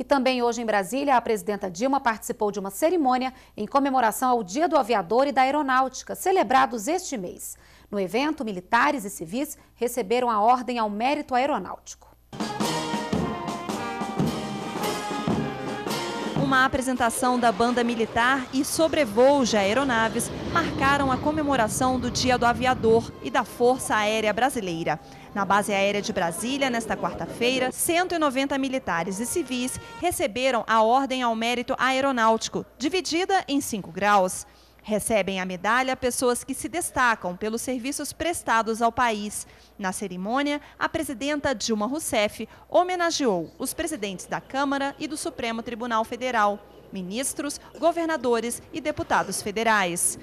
E também hoje em Brasília, a presidenta Dilma participou de uma cerimônia em comemoração ao Dia do Aviador e da Aeronáutica, celebrados este mês. No evento, militares e civis receberam a Ordem ao Mérito Aeronáutico. Uma apresentação da banda militar e sobrevoos de aeronaves marcaram a comemoração do Dia do Aviador e da Força Aérea Brasileira. Na base aérea de Brasília, nesta quarta-feira, 190 militares e civis receberam a Ordem ao Mérito Aeronáutico, dividida em cinco graus. Recebem a medalha pessoas que se destacam pelos serviços prestados ao país. Na cerimônia, a presidenta Dilma Rousseff homenageou os presidentes da Câmara e do Supremo Tribunal Federal, ministros, governadores e deputados federais.